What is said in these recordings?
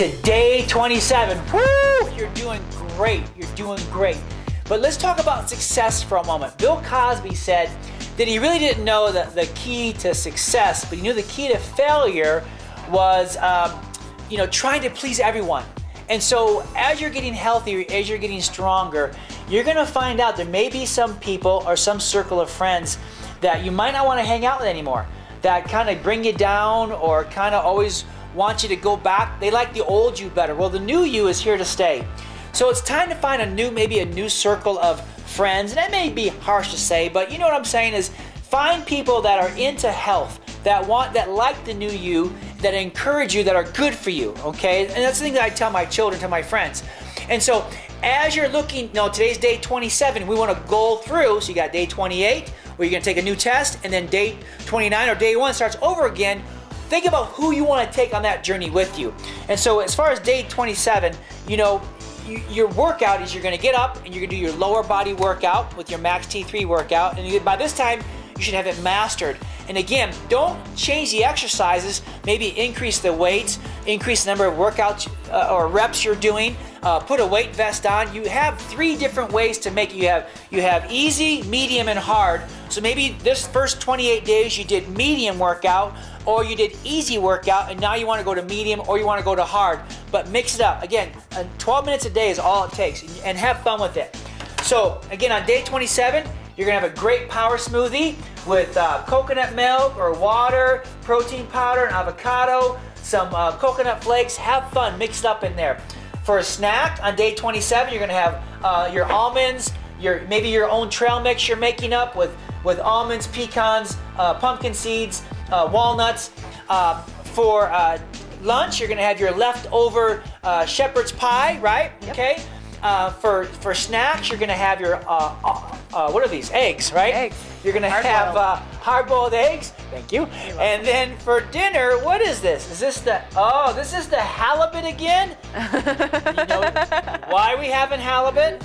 to day 27. Woo! You're doing great. You're doing great. But let's talk about success for a moment. Bill Cosby said that he really didn't know that the key to success, but he knew the key to failure was, um, you know, trying to please everyone. And so, as you're getting healthier, as you're getting stronger, you're gonna find out there may be some people or some circle of friends that you might not wanna hang out with anymore, that kind of bring you down or kind of always want you to go back. They like the old you better. Well, the new you is here to stay. So it's time to find a new, maybe a new circle of friends. And that may be harsh to say, but you know what I'm saying is find people that are into health, that want, that like the new you, that encourage you, that are good for you, okay? And that's the thing that I tell my children, to my friends. And so as you're looking, no, today's day 27, we want to go through, so you got day 28, where you're going to take a new test, and then day 29 or day one starts over again. Think about who you want to take on that journey with you. And so as far as day 27, you know, your workout is you're going to get up and you're going to do your lower body workout with your Max T3 workout. And you, by this time, you should have it mastered. And again, don't change the exercises. Maybe increase the weights, increase the number of workouts uh, or reps you're doing. Uh, put a weight vest on. You have three different ways to make it. You have you have easy, medium, and hard. So maybe this first 28 days you did medium workout, or you did easy workout, and now you want to go to medium, or you want to go to hard. But mix it up. Again, uh, 12 minutes a day is all it takes, and have fun with it. So again, on day 27, you're gonna have a great power smoothie with uh, coconut milk or water, protein powder, and avocado, some uh, coconut flakes. Have fun, mixed up in there. For a snack on day 27, you're gonna have uh, your almonds, your maybe your own trail mix you're making up with with almonds, pecans, uh, pumpkin seeds, uh, walnuts. Uh, for lunch, you're gonna have your leftover shepherd's pie, right? Yep. Okay. for for snacks, you're gonna have your uh, what are these? Eggs, right? Eggs. You're gonna hard have uh, hard-boiled eggs. Thank you. And then for dinner, what is this? Is this the? Oh, this is the halibut again. you know why we having halibut?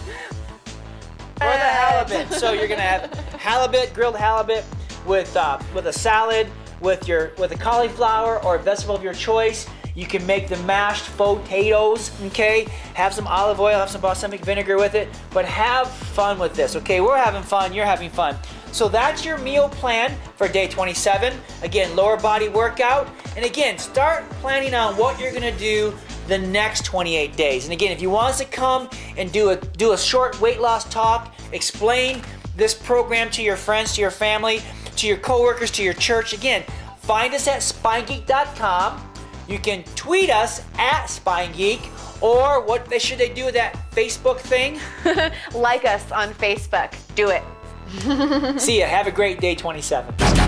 Halibut. So you're gonna have halibut, grilled halibut, with uh, with a salad, with your with a cauliflower or a vegetable of your choice. You can make the mashed potatoes, okay? Have some olive oil, have some balsamic vinegar with it, but have fun with this, okay? We're having fun, you're having fun. So that's your meal plan for day 27. Again, lower body workout. And again, start planning on what you're gonna do the next 28 days. And again, if you want us to come and do a do a short weight loss talk, explain this program to your friends, to your family, to your coworkers, to your church, again, find us at spinegeek.com you can tweet us at SpineGeek, or what they, should they do with that Facebook thing? like us on Facebook. Do it. See ya. Have a great day 27.